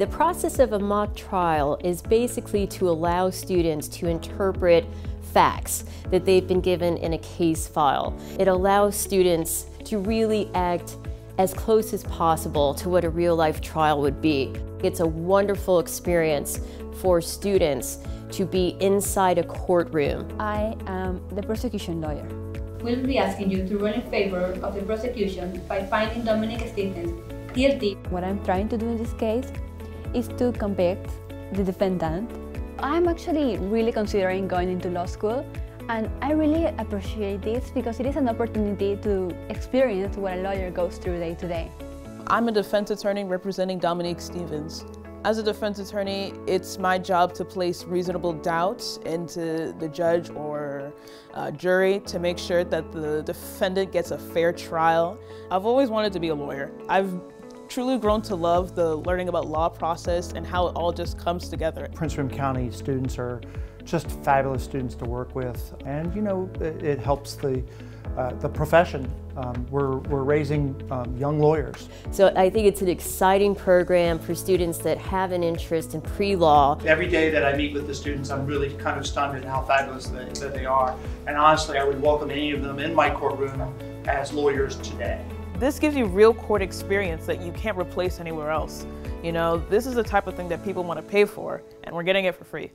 The process of a mock trial is basically to allow students to interpret facts that they've been given in a case file. It allows students to really act as close as possible to what a real life trial would be. It's a wonderful experience for students to be inside a courtroom. I am the prosecution lawyer. We'll be asking you to rule in favor of the prosecution by finding Dominic Stephens guilty. What I'm trying to do in this case is to convict the defendant. I'm actually really considering going into law school and I really appreciate this because it is an opportunity to experience what a lawyer goes through day to day. I'm a defense attorney representing Dominique Stevens. As a defense attorney, it's my job to place reasonable doubts into the judge or uh, jury to make sure that the defendant gets a fair trial. I've always wanted to be a lawyer. I've truly grown to love the learning about law process and how it all just comes together. Prince William County students are just fabulous students to work with and you know it, it helps the uh, the profession. Um, we're, we're raising um, young lawyers. So I think it's an exciting program for students that have an interest in pre-law. Every day that I meet with the students, I'm really kind of stunned at how fabulous they, that they are. And honestly, I would welcome any of them in my courtroom as lawyers today. This gives you real court experience that you can't replace anywhere else. You know, this is the type of thing that people want to pay for, and we're getting it for free.